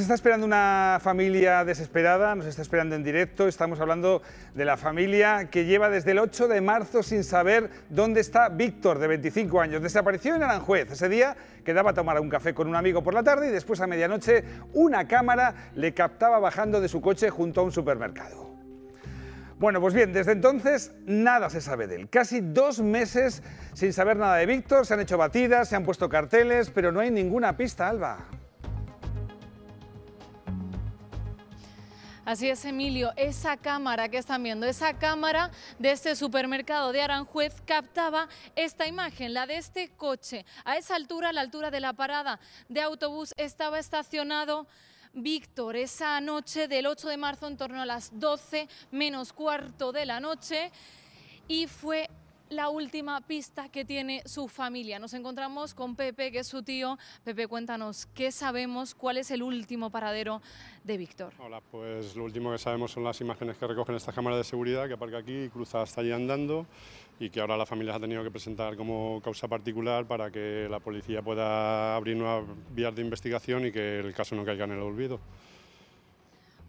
está esperando una familia desesperada, nos está esperando en directo. Estamos hablando de la familia que lleva desde el 8 de marzo sin saber dónde está Víctor, de 25 años. Desapareció en Aranjuez. Ese día quedaba a tomar un café con un amigo por la tarde y después a medianoche una cámara le captaba bajando de su coche junto a un supermercado. Bueno, pues bien, desde entonces nada se sabe de él. Casi dos meses sin saber nada de Víctor, se han hecho batidas, se han puesto carteles, pero no hay ninguna pista, Alba. Así es, Emilio, esa cámara que están viendo, esa cámara de este supermercado de Aranjuez captaba esta imagen, la de este coche. A esa altura, a la altura de la parada de autobús, estaba estacionado Víctor esa noche del 8 de marzo en torno a las 12 menos cuarto de la noche y fue la última pista que tiene su familia. Nos encontramos con Pepe, que es su tío. Pepe, cuéntanos, ¿qué sabemos? ¿Cuál es el último paradero de Víctor? Hola, pues lo último que sabemos son las imágenes que recogen esta cámara de seguridad que aparca aquí y cruza hasta allí andando y que ahora la familia ha tenido que presentar como causa particular para que la policía pueda abrir nuevas vías de investigación y que el caso no caiga en el olvido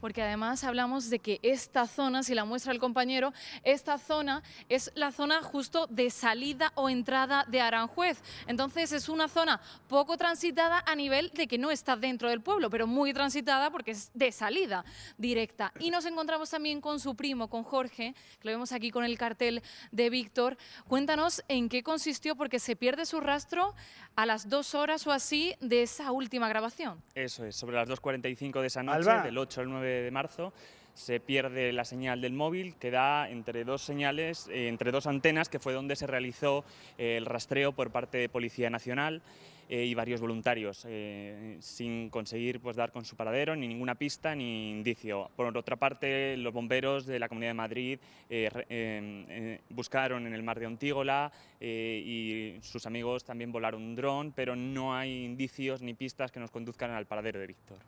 porque además hablamos de que esta zona, si la muestra el compañero, esta zona es la zona justo de salida o entrada de Aranjuez. Entonces es una zona poco transitada a nivel de que no está dentro del pueblo, pero muy transitada porque es de salida directa. Y nos encontramos también con su primo, con Jorge, que lo vemos aquí con el cartel de Víctor. Cuéntanos en qué consistió, porque se pierde su rastro a las dos horas o así de esa última grabación. Eso es, sobre las 2.45 de esa noche, del 8 al 9 de marzo, se pierde la señal del móvil, que da entre dos señales, eh, entre dos antenas, que fue donde se realizó eh, el rastreo por parte de Policía Nacional eh, y varios voluntarios, sin conseguir pues, dar con su paradero, ni ninguna pista ni indicio. Por otra parte, los bomberos de la Comunidad de Madrid buscaron en el mar de Ontígola y sus amigos también volaron un dron, pero no hay indicios ni pistas que nos conduzcan al paradero de Víctor.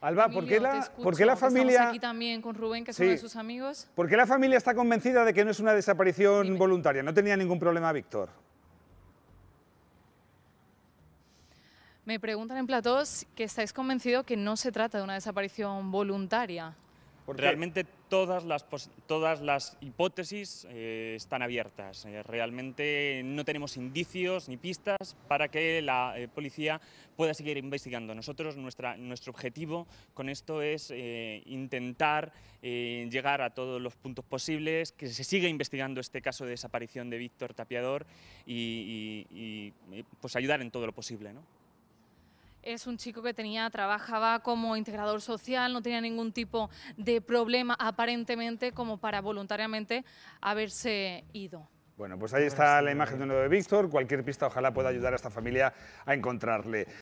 Alba, ¿por qué la, ¿por la familia... aquí también con Rubén, que es uno de sus amigos. ¿Por qué la familia está convencida de que no es una desaparición voluntaria? No tenía ningún problema Víctor. Me preguntan en platós que estáis convencidos que no se trata de una desaparición voluntaria. Realmente todas las, todas las hipótesis eh, están abiertas. Eh, realmente no tenemos indicios ni pistas para que la eh, policía pueda seguir investigando. Nosotros, nuestra, nuestro objetivo con esto es intentar llegar a todos los puntos posibles, que se siga investigando este caso de desaparición de Víctor Tapiador y, y, pues ayudar en todo lo posible. ¿no? Es un chico que tenía, trabajaba como integrador social, no tenía ningún tipo de problema aparentemente como para voluntariamente haberse ido. Bueno, pues ahí está la imagen de uno de Víctor. Cualquier pista ojalá pueda ayudar a esta familia a encontrarle.